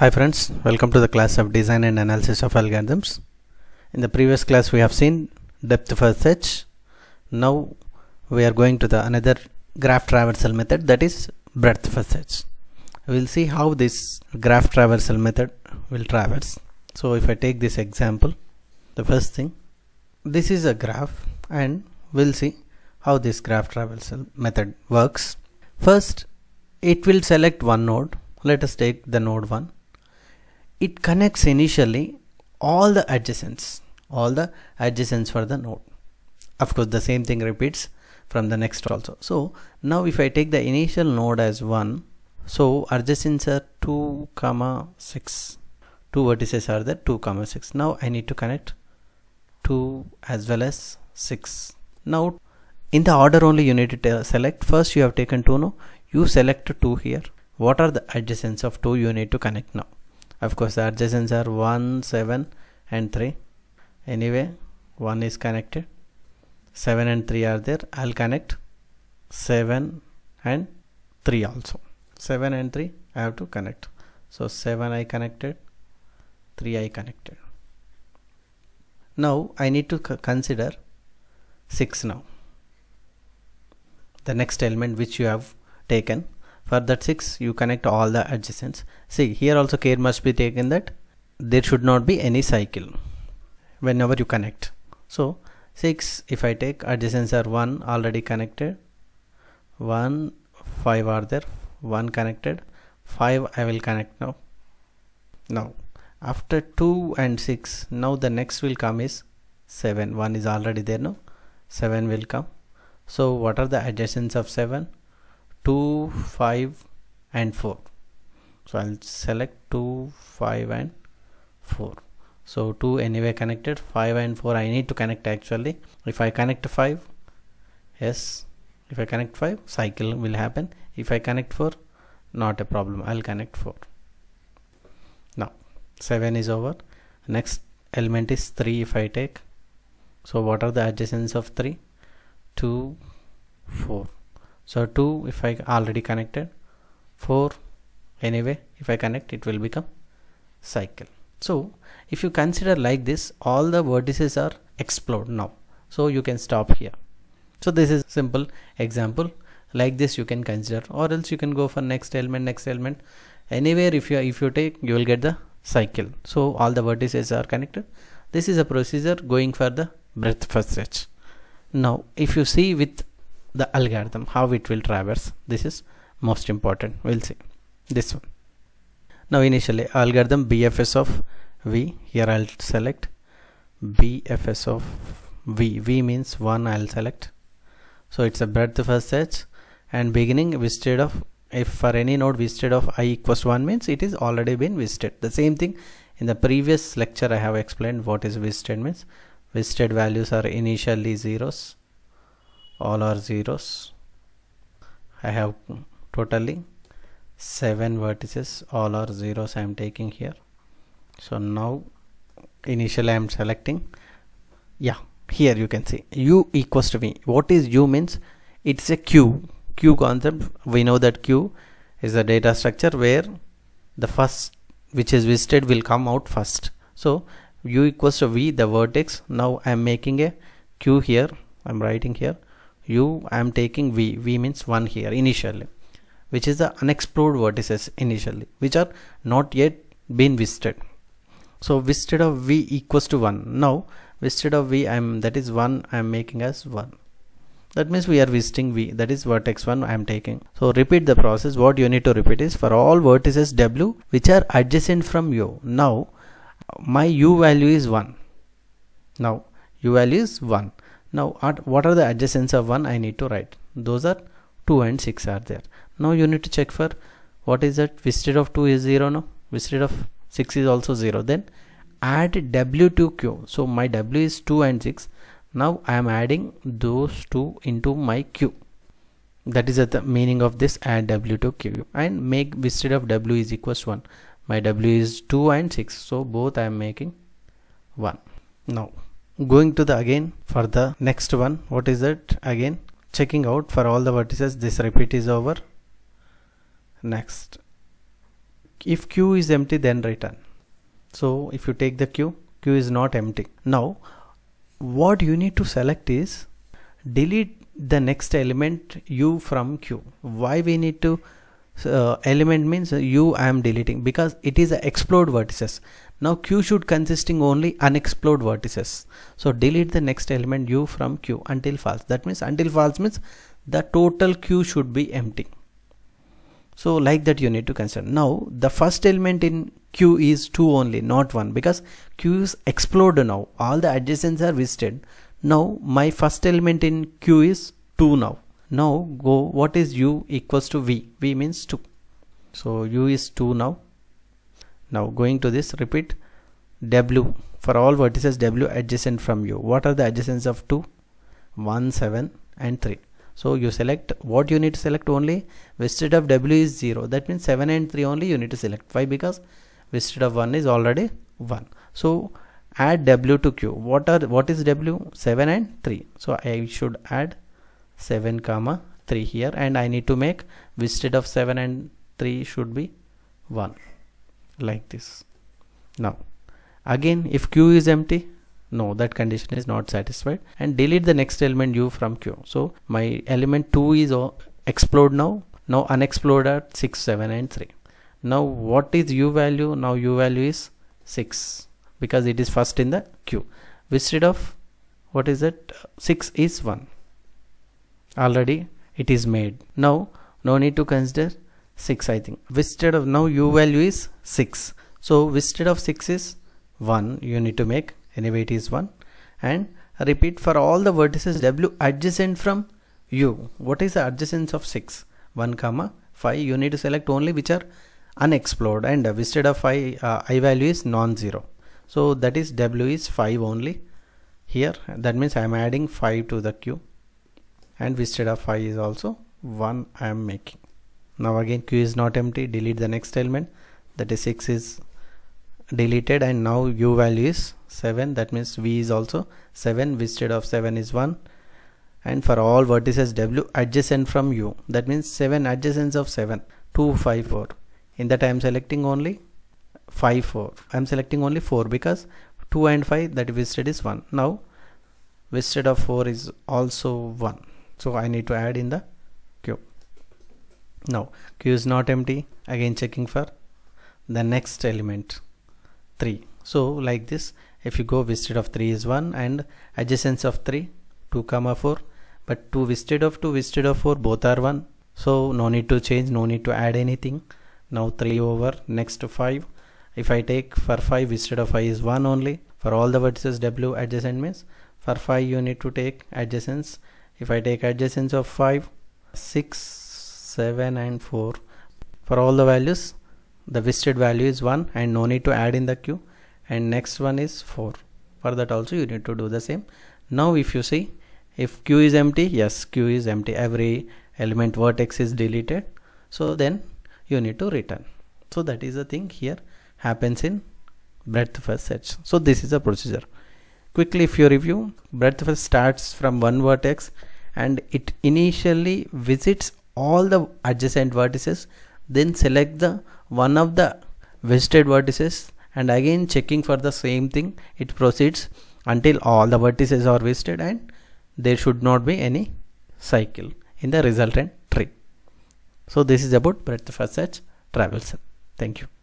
Hi friends, welcome to the class of design and analysis of algorithms. In the previous class we have seen depth first search. Now we are going to the another graph traversal method that is breadth first search. We will see how this graph traversal method will traverse. So if I take this example, the first thing, this is a graph and we'll see how this graph traversal method works. First it will select one node. Let us take the node 1 it connects initially all the adjacents all the adjacents for the node. Of course the same thing repeats from the next also. So now if I take the initial node as 1 so adjacents are 2 comma 6 two vertices are there 2 comma 6 now I need to connect 2 as well as 6 now in the order only you need to select. First you have taken 2 no? You select 2 here. What are the adjacents of 2 you need to connect now of course the adjacents are 1 7 and 3 anyway 1 is connected. 7 and 3 are there. I'll connect. 7 and 3 also. 7 and 3 I have to connect. So 7 I connected 3 I connected. Now I need to consider 6 now. The next element which you have taken for that 6 you connect all the adjacents. See here also care must be taken that there should not be any cycle whenever you connect. So 6 if I take adjacents are 1 already connected 1 5 are there 1 connected 5 I will connect now. Now after 2 and 6 now the next will come is 7 1 is already there no? 7 will come. So what are the adjacents of 7 2 5 and 4 so I'll select 2 5 and 4 so 2 anyway connected 5 and 4 I need to connect actually. If I connect 5 yes. If I connect 5 cycle will happen. If I connect 4 not a problem. I'll connect 4 now 7 is over. Next element is 3 if I take. So what are the adjacents of 3 2 4 so 2 if I already connected. 4 anyway if I connect it will become cycle. So if you consider like this all the vertices are explored now. So you can stop here. So this is simple example. Like this you can consider. Or else you can go for next element next element. Anywhere if you if you take you will get the cycle. So all the vertices are connected. This is a procedure going for the breadth first search now if you see with the algorithm how it will traverse. This is most important. We'll see. This one. Now initially algorithm bfs of v. Here i'll select bfs of v. V means one i'll select. So it's a breadth first search and beginning visited of if for any node visited of i equals 1 means it is already been visited the same thing in the previous lecture i have explained what is visited means. Visited values are initially zeros all are zeros. I have totally seven vertices. All are zeros I am taking here. So now initially I am selecting. Yeah here you can see. U equals to v. What is u means? It's a queue queue concept. We know that queue is a data structure where the first which is visited will come out first. So u equals to v the vertex. Now I am making a queue here. I'm writing here u I am taking v v means 1 here initially which is the unexplored vertices initially which are not yet been visited. So visited of v equals to 1 now visited of v I am that is 1 I am making as 1 that means we are visiting v that is vertex 1 I am taking. So repeat the process. What you need to repeat is for all vertices w which are adjacent from u. Now my u value is 1 now u value is 1 now what are the adjacents of 1 I need to write. Those are 2 and 6 are there. Now you need to check for what is that? Visited of 2 is 0 no visited of 6 is also 0 then add w to q. So my w is 2 and 6 now I am adding those two into my q. That is the meaning of this add w to q. And make visited of w is equals 1 my w is 2 and 6 so both I am making 1 now going to the again for the next one. What is it again checking out for all the vertices. This repeat is over. Next. If queue is empty then return. So if you take the queue queue is not empty. Now what you need to select is delete the next element u from queue why we need to uh, element means u I am deleting because it is a explode vertices. Now q should consisting only unexplored vertices. So delete the next element u from q until false. That means until false means the total q should be empty. So like that you need to consider. Now the first element in q is 2 only not 1 because q is explode now. All the adjacents are visited. Now my first element in q is 2 now now go what is u equals to v? V means 2 so u is 2 now. Now going to this repeat. W. For all vertices w adjacent from u. What are the adjacents of 2 1 7 and 3 so you select what you need to select only. Visited of w is 0 that means 7 and 3 only you need to select. Why? Because visited of 1 is already 1 so add w to q. What are what is w? 7 and 3 so i should add 7 comma 3 here and i need to make visited of 7 and 3 should be 1 like this. Now again if q is empty no that condition is not satisfied. And delete the next element u from q. So my element 2 is explode now. Now unexplored at 6 7 and 3 now what is u value? Now u value is 6 because it is first in the queue instead of what is it? 6 is 1 already it is made. Now no need to consider 6 I think. Instead of now u value is 6 so instead of 6 is 1 you need to make. Anyway it is 1 and repeat for all the vertices w adjacent from u. What is the adjacent of 6 1 comma 5 you need to select only which are unexplored. And instead of 5 uh, i value is non-zero. So that is w is 5 only here. That means I am adding 5 to the queue and instead of 5 is also 1 I am making. Now again queue is not empty. Delete the next element. That is 6 is deleted and now u value is 7 that means v is also 7 instead of 7 is 1 and for all vertices w adjacent from u. That means 7 adjacents of 7 2 5 4 in that I am selecting only 5 4 I am selecting only 4 because 2 and 5 that visited is 1 now visited of 4 is also 1 so I need to add in the queue. Now queue is not empty. Again checking for the next element 3 so like this if you go visited of 3 is 1 and adjacents of 3 2 comma 4 but 2 visited of 2 visited of 4 both are 1 so no need to change no need to add anything. Now 3 over next to 5 if I take for 5 instead of 5 is 1 only. For all the vertices W adjacent means for 5 you need to take adjacents if I take adjacents of 5 6 7 and 4 for all the values the visited value is 1 and no need to add in the queue and next one is 4 for that also you need to do the same. Now if you see if queue is empty yes queue is empty. Every element vertex is deleted. So then you need to return. So that is the thing here happens in breadth first search so this is a procedure. Quickly if you review breadth first starts from one vertex and it initially visits all the adjacent vertices then select the one of the visited vertices and again checking for the same thing it proceeds until all the vertices are visited and there should not be any cycle in the resultant tree. So this is about breadth first search traversal thank you